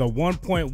The 1.19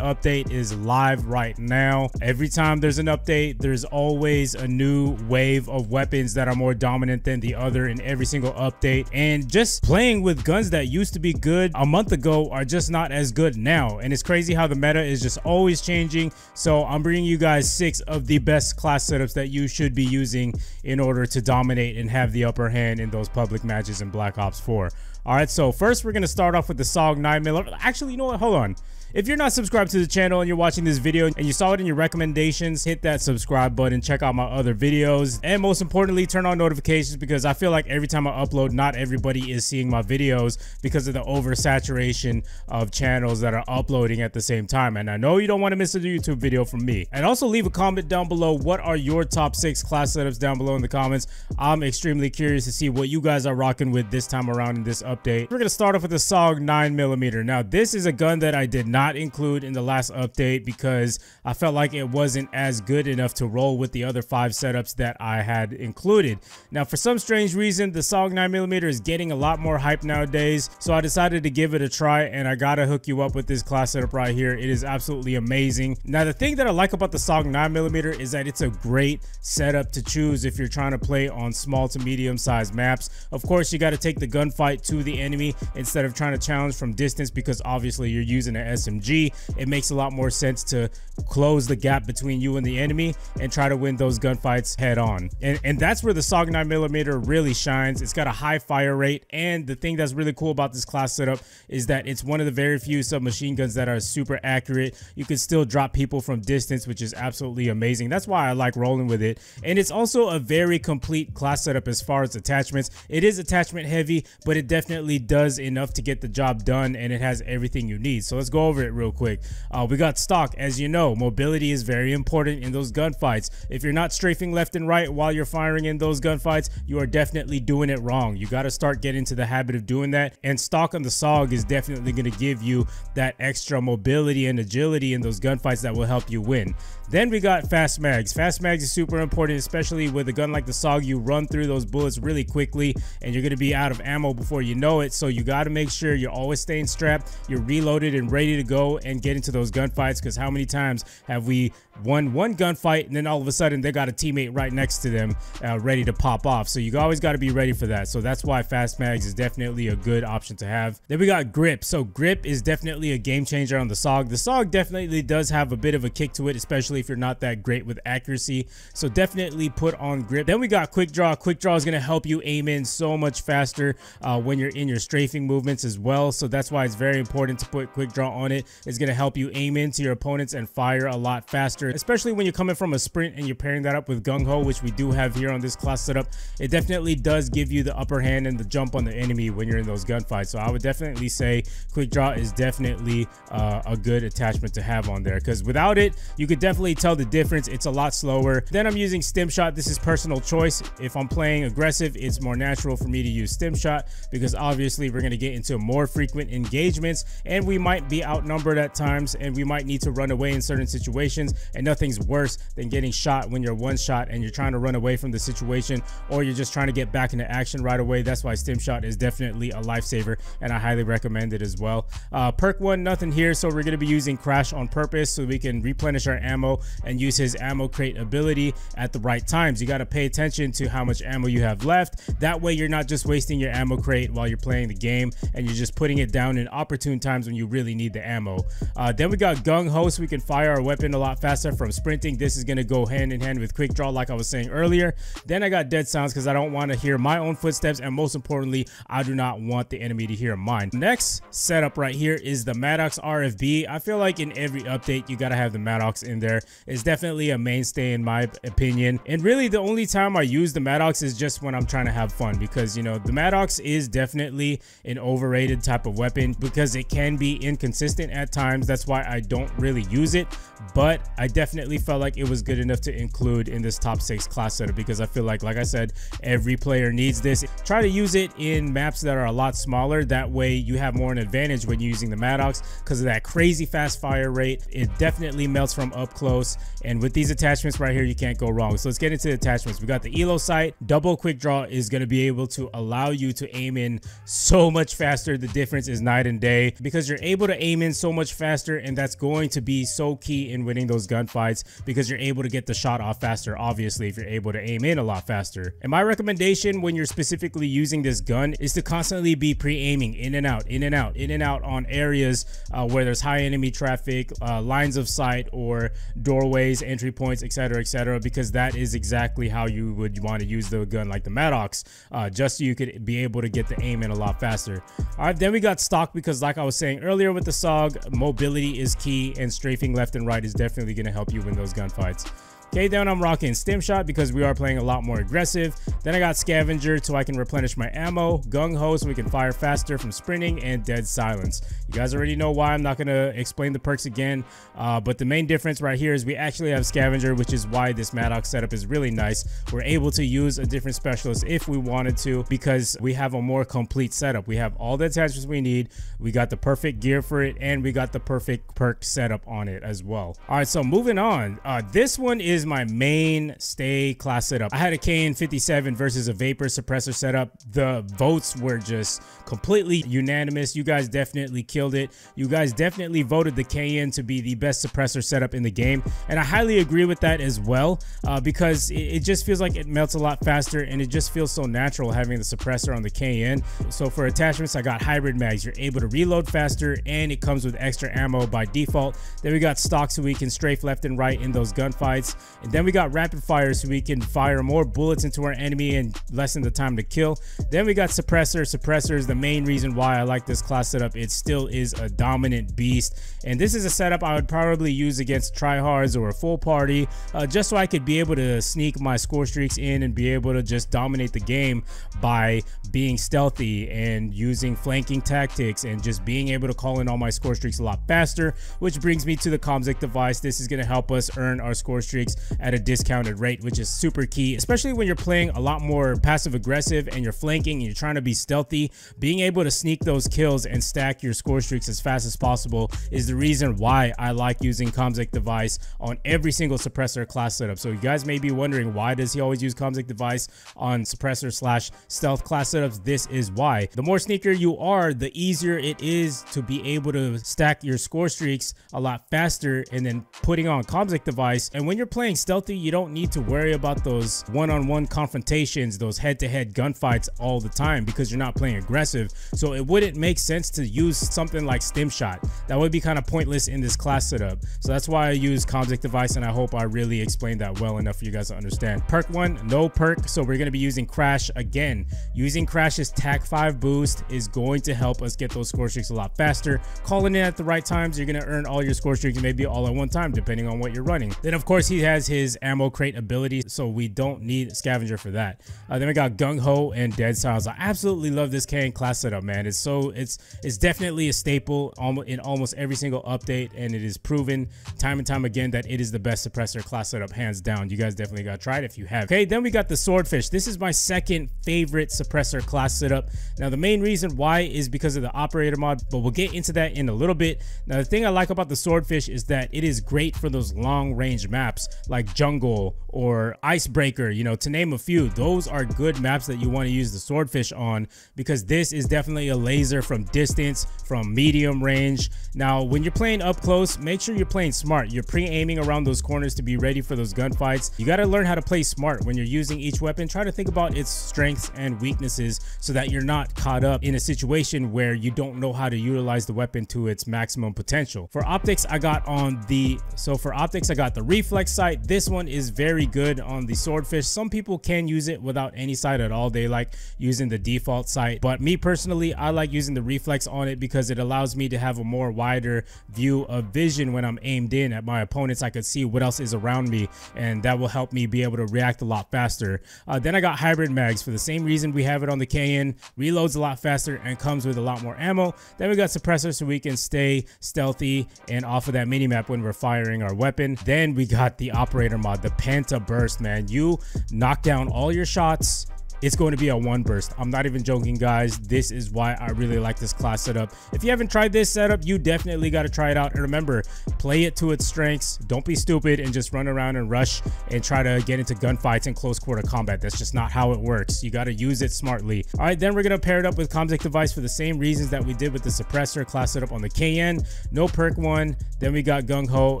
update is live right now. Every time there's an update, there's always a new wave of weapons that are more dominant than the other in every single update. And just playing with guns that used to be good a month ago are just not as good now. And it's crazy how the meta is just always changing. So I'm bringing you guys six of the best class setups that you should be using in order to dominate and have the upper hand in those public matches in Black Ops 4. All right, so first we're to start off with the Saug 9mm. Actually, you know what? Hold on. If you're not subscribed to the channel and you're watching this video and you saw it in your recommendations, hit that subscribe button, check out my other videos, and most importantly, turn on notifications because I feel like every time I upload, not everybody is seeing my videos because of the oversaturation of channels that are uploading at the same time. And I know you don't want to miss a YouTube video from me. And also leave a comment down below. What are your top six class setups down below in the comments? I'm extremely curious to see what you guys are rocking with this time around in this update. We're going to start off with the Saug 9mm. Now, this is a gun that I did not not include in the last update because I felt like it wasn't as good enough to roll with the other five setups that I had included. Now, for some strange reason, the Saug 9mm is getting a lot more hype nowadays, so I decided to give it a try and I gotta hook you up with this class setup right here. It is absolutely amazing. Now, the thing that I like about the Saug 9mm is that it's a great setup to choose if you're trying to play on small to medium sized maps. Of course, you got to take the gunfight to the enemy instead of trying to challenge from distance because obviously you're using an SMG SMG, it makes a lot more sense to close the gap between you and the enemy and try to win those gunfights head on. And, and that's where the Saug 9mm really shines. It's got a high fire rate. And the thing that's really cool about this class setup is that it's one of the very few submachine guns that are super accurate. You can still drop people from distance, which is absolutely amazing. That's why I like rolling with it. And it's also a very complete class setup as far as attachments. It is attachment heavy, but it definitely does enough to get the job done and it has everything you need. So let's go over it real quick. Uh, we got stock, as you know, mobility is very important in those gunfights. If you're not strafing left and right while you're firing in those gunfights, you are definitely doing it wrong. You got to start getting to the habit of doing that. And stock on the Saug is definitely going to give you that extra mobility and agility in those gunfights that will help you win. Then we got fast mags. Fast mags is super important, especially with a gun like the Saug. You run through those bullets really quickly and you're going to be out of ammo before you know it. So you got to make sure you're always staying strapped, you're reloaded and ready to go and get into those gunfights? Because how many times have we won one gunfight and then all of a sudden they got a teammate right next to them uh, ready to pop off. So you always got to be ready for that. So that's why fast mags is definitely a good option to have. Then we got grip. So grip is definitely a game changer on the Saug. The Saug definitely does have a bit of a kick to it, especially if you're not that great with accuracy. So definitely put on grip. Then we got quick draw. Quick draw is going to help you aim in so much faster uh, when you're in your strafing movements as well. So that's why it's very important to put quick draw on it. It's going to help you aim into your opponents and fire a lot faster, especially when you're coming from a sprint and you're pairing that up with gung ho, which we do have here on this class setup. It definitely does give you the upper hand and the jump on the enemy when you're in those gunfights. So I would definitely say quick draw is definitely uh, a good attachment to have on there because without it, you could definitely tell the difference. It's a lot slower. Then I'm using stim shot. This is personal choice. If I'm playing aggressive, it's more natural for me to use stim shot because obviously we're going to get into more frequent engagements and we might be outnumbered at times and we might need to run away in certain situations and nothing's worse than getting shot when you're one shot and you're trying to run away from the situation or you're just trying to get back into action right away. That's why stim shot is definitely a lifesaver and I highly recommend it as well. Uh, perk one, nothing here. So we're going to be using crash on purpose so we can replenish our ammo and use his ammo crate ability at the right times. You got to pay attention to how much ammo you have left. That way you're not just wasting your ammo crate while you're playing the game and you're just putting it down in opportune times when you really need the ammo. Uh, then we got gung ho so we can fire our weapon a lot faster from sprinting. This is going to go hand in hand with quick draw like I was saying earlier. Then I got dead sounds because I don't want to hear my own footsteps and most importantly I do not want the enemy to hear mine. Next setup right here is the Maddox RFB. I feel like in every update you got to have the Maddox in there. It's definitely a mainstay in my opinion. And really the only time I use the Maddox is just when I'm trying to have fun because, you know, the Maddox is definitely an overrated type of weapon because it can be inconsistent at times. That's why I don't really use it. But I definitely felt like it was good enough to include in this top six class setup because I feel like, like I said, every player needs this. Try to use it in maps that are a lot smaller. That way you have more an advantage when using the Maddox because of that crazy fast fire rate. It definitely melts from up close. And with these attachments right here, you can't go wrong. So let's get into the attachments. We got the Elo sight. Double quick draw is going to be able to allow you to aim in so much faster. The difference is night and day because you're able to aim in so much faster and that's going to be so key in winning those gunfights because you're able to get the shot off faster, obviously, if you're able to aim in a lot faster. And my recommendation when you're specifically using this gun is to constantly be pre-aiming in and out, in and out, in and out on areas uh, where there's high enemy traffic, uh, lines of sight, or doorways, entry points, etc., etc., because that is exactly how you would want to use the gun like the Maddox, uh, just so you could be able to get the aim in a lot faster. All right, then we got stock because like I was saying earlier with the Saug, mobility is key and strafing left and right is definitely going to help you win those gunfights. Okay, then I'm rocking Stim Shot because we are playing a lot more aggressive. Then I got Scavenger so I can replenish my ammo, Gung Ho so we can fire faster from sprinting, and Dead Silence. You guys already know why I'm not going to explain the perks again, uh, but the main difference right here is we actually have Scavenger, which is why this Maddox setup is really nice. We're able to use a different specialist if we wanted to because we have a more complete setup. We have all the attachments we need, we got the perfect gear for it, and we got the perfect perk setup on it as well. All right, so moving on. Uh, this one is my main stay class setup. I had a KN57 versus a Vapr suppressor setup. The votes were just completely unanimous. You guys definitely killed it. You guys definitely voted the KN to be the best suppressor setup in the game. And I highly agree with that as well uh, because it, it just feels like it melts a lot faster and it just feels so natural having the suppressor on the KN. So for attachments, I got hybrid mags. You're able to reload faster and it comes with extra ammo by default. Then we got stock so we can strafe left and right in those gunfights. And then we got rapid fire so we can fire more bullets into our enemy and lessen the time to kill. Then we got suppressor. Suppressor is the main reason why I like this class setup. It still is a dominant beast. And this is a setup I would probably use against tryhards or a full party uh, just so I could be able to sneak my score streaks in and be able to just dominate the game by being stealthy and using flanking tactics and just being able to call in all my score streaks a lot faster, which brings me to the Comsec device. This is going to help us earn our score streaks at a discounted rate, which is super key, especially when you're playing a lot more passive aggressive and you're flanking and you're trying to be stealthy. Being able to sneak those kills and stack your score streaks as fast as possible is the reason why I like using Comsec device on every single suppressor class setup. So you guys may be wondering why does he always use Comsec device on suppressor slash stealth class setups? This is why. The more sneaker you are, the easier it is to be able to stack your score streaks a lot faster and then putting on Comsec device. And when you're playing stealthy, you don't need to worry about those one-on-one -on -one confrontations, those head-to-head -head gunfights all the time because you're not playing aggressive. So it wouldn't make sense to use something like Stim Shot. That would be kind of pointless in this class setup. So that's why I use Comsec device and I hope I really explained that well enough for you guys to understand. Perk one, no perk. So we're going to be using Crash again. Using Crash's TAK-5 boost is going to help us get those score streaks a lot faster. Calling in at the right times, you're going to earn all your score streaks maybe all at one time, depending on what you're running. Then of course he has his ammo crate ability, so we don't need scavenger for that. Uh, then we got Gung Ho and Dead Silence. I absolutely love this KN class setup, man. It's so it's it's definitely a staple in almost every single update, and it is proven time and time again that it is the best suppressor class setup, hands down. You guys definitely gotta try it if you have. Okay, then we got the Swordfish. This is my second favorite suppressor class setup. Now the main reason why is because of the operator mod, but we'll get into that in a little bit. Now the thing I like about the Swordfish is that it is great for those long range maps like jungle or icebreaker you know to name a few. Those are good maps that you want to use the swordfish on because this is definitely a laser from distance from medium range. Now when you're playing up close make sure you're playing smart. You're pre-aiming around those corners to be ready for those gunfights. You got to learn how to play smart when you're using each weapon. Try to think about its strengths and weaknesses so that you're not caught up in a situation where you don't know how to utilize the weapon to its maximum potential. For optics i got on the so for optics i got the reflex sight this one is very good on the swordfish. Some people can use it without any sight at all. They like using the default sight. But me personally i like using the reflex on it because it allows me to have a more wider view of vision when i'm aimed in at my opponents. I could see what else is around me and that will help me be able to react a lot faster. Uh, then i got hybrid mags. For the same reason we have it on the kn reloads a lot faster and comes with a lot more ammo. Then we got suppressor so we can stay stealthy and off of that mini map when we're firing our weapon. Then we got the operator mod the Pentaburst, man. You knock down all your shots it's going to be a one burst. I'm not even joking, guys. This is why I really like this class setup. If you haven't tried this setup, you definitely got to try it out. And remember, play it to its strengths. Don't be stupid and just run around and rush and try to get into gunfights and close quarter combat. That's just not how it works. You got to use it smartly. All right, then we're going to pair it up with Comsec device for the same reasons that we did with the suppressor class setup on the KN. No perk one. Then we got Gung Ho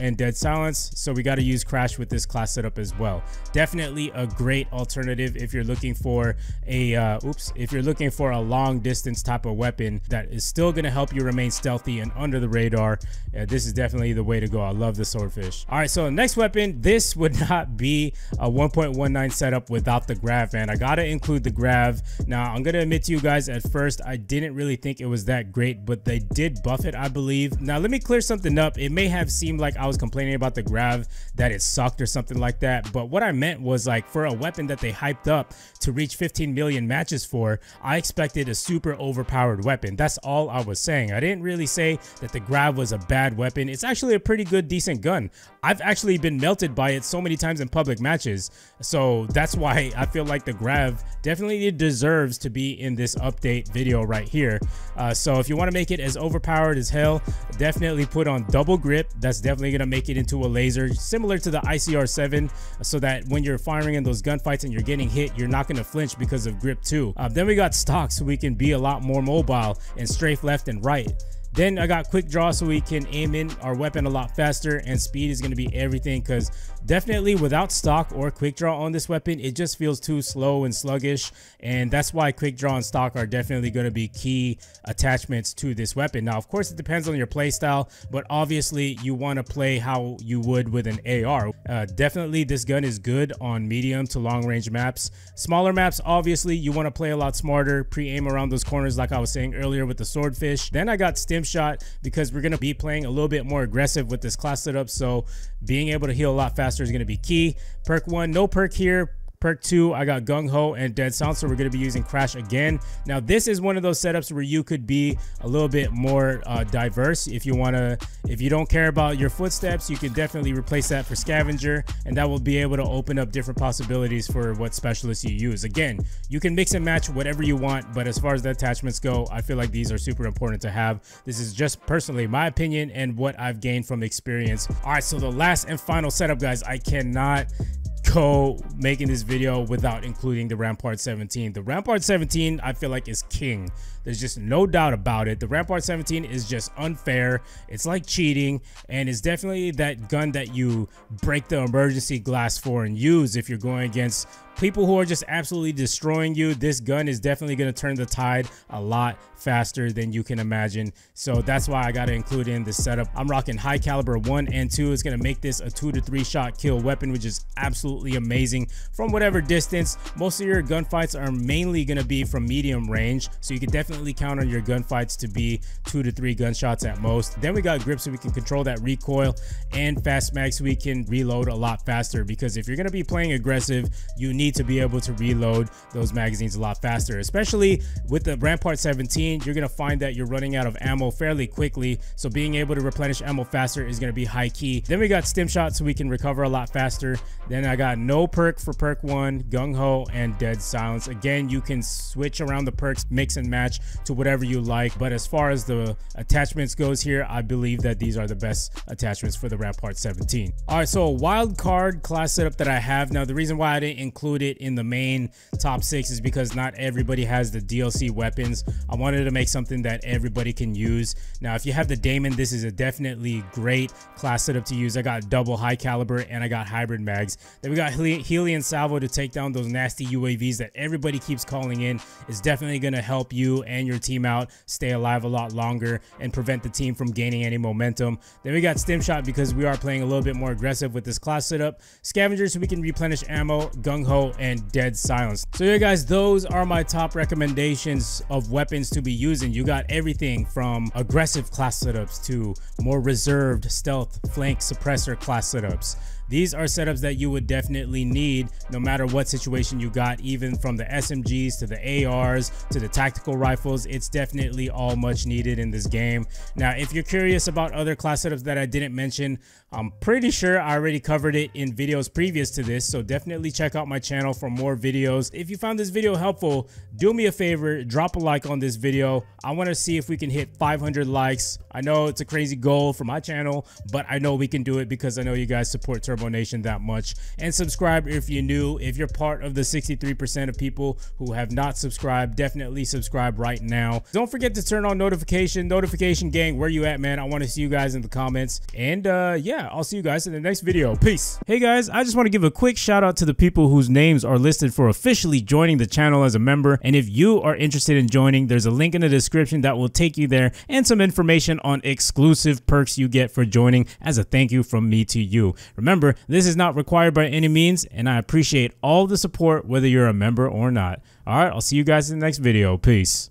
and Dead Silence. So we got to use Crash with this class setup as well. Definitely a great alternative if you're looking for a, uh, oops, if you're looking for a long distance type of weapon that is still going to help you remain stealthy and under the radar. This is definitely the way to go. I love the swordfish. All right, so next weapon, this would not be a 1.19 setup without the grav, man. I got to include the grav. Now, I'm to admit to you guys at first, I didn't really think it was that great, but they did buff it, I believe. Now, let me clear something up. It may have seemed like I was complaining about the grav, that it sucked or something like that. But what I meant was like for a weapon that they hyped up to reach 15 million matches for, I expected a super overpowered weapon. That's all I was saying. I didn't really say that the grav was a bad weapon. It's actually a pretty good, decent gun. I've actually been melted by it so many times in public matches. So that's why I feel like the grav definitely deserves to be in this update video right here. Uh, so if you want to make it as overpowered as hell, definitely put on double grip. That's definitely going to make it into a laser similar to the ICR7 so that when you're firing in those gunfights and you're getting hit, you're not going to flinch because of grip too. Uh, then we got stocks so we can be a lot more mobile and strafe left and right. Then I got quick draw so we can aim in our weapon a lot faster and speed is going to be everything because definitely without stock or quick draw on this weapon, it just feels too slow and sluggish. And that's why quick draw and stock are definitely going to be key attachments to this weapon. Now, of course, it depends on your playstyle, but obviously you want to play how you would with an AR. Uh, definitely this gun is good on medium to long range maps. Smaller maps, obviously you want to play a lot smarter, pre-aim around those corners like I was saying earlier with the swordfish. Then I got stim shot because we're going to be playing a little bit more aggressive with this class setup. So being able to heal a lot faster is going to be key. Perk one, no perk here. Perk 2, I got Gung Ho and Dead Sound, so we're going to be using Crash again. Now, this is one of those setups where you could be a little bit more uh, diverse. If you want to, if you don't care about your footsteps, you can definitely replace that for Scavenger, and that will be able to open up different possibilities for what specialists you use. Again, you can mix and match whatever you want, but as far as the attachments go, I feel like these are super important to have. This is just personally my opinion and what I've gained from experience. All right, so the last and final setup, guys, I cannot go making this video without including the Rampart 17. The Rampart 17 I feel like is king. There's just no doubt about it. The Rampart 17 is just unfair. It's like cheating and it's definitely that gun that you break the emergency glass for and use if you're going against people who are just absolutely destroying you. This gun is definitely going to turn the tide a lot faster than you can imagine. So that's why I got to include in this setup. I'm rocking high caliber one and two. It's going to make this a two to three shot kill weapon, which is absolutely amazing from whatever distance. Most of your gunfights are mainly going to be from medium range. So you can definitely count on your gunfights to be two to three gunshots at most. Then we got grip so we can control that recoil and fast mag so we can reload a lot faster because if you're going to be playing aggressive, you need to be able to reload those magazines a lot faster, especially with the Rampart 17. You're going to find that you're running out of ammo fairly quickly. So being able to replenish ammo faster is going to be high key. Then we got stim shot so we can recover a lot faster. Then I got no perk for perk one, gung ho, and dead silence. Again, you can switch around the perks, mix and match to whatever you like. But as far as the attachments goes here, I believe that these are the best attachments for the Rampart 17. All right, so a wild card class setup that I have. Now, the reason why I didn't include it in the main top six is because not everybody has the DLC weapons. I wanted to make something that everybody can use. Now, if you have the Daemon, this is a definitely great class setup to use. I got double high caliber and I got hybrid mags. Then we got Helion Salvo to take down those nasty UAVs that everybody keeps calling in. It's definitely going to help you and your team out stay alive a lot longer and prevent the team from gaining any momentum. Then we got Stim Shot because we are playing a little bit more aggressive with this class setup. Scavengers so we can replenish ammo, Gung Ho, and Dead Silence. So yeah guys, those are my top recommendations of weapons to be using. You got everything from aggressive class setups to more reserved stealth flank suppressor class setups. These are setups that you would definitely need no matter what situation you got, even from the SMGs to the ARs to the tactical rifles. It's definitely all much needed in this game. Now, if you're curious about other class setups that I didn't mention, I'm pretty sure I already covered it in videos previous to this. So definitely check out my channel for more videos. If you found this video helpful, do me a favor, drop a like on this video. I want to see if we can hit 500 likes. I know it's a crazy goal for my channel, but I know we can do it because I know you guys support Turbo Nation that much. And subscribe if you're new. If you're part of the 63% of people who have not subscribed, definitely subscribe right now. Don't forget to turn on notification, notification gang, where you at, man? I want to see you guys in the comments. And uh, yeah, I'll see you guys in the next video. Peace. Hey guys, I just want to give a quick shout out to the people whose names are listed for officially joining the channel as a member. And if you are interested in joining, there's a link in the description that will take you there and some information on exclusive perks you get for joining as a thank you from me to you. Remember, this is not required by any means, and I appreciate all the support whether you're a member or not. All right, I'll see you guys in the next video. Peace.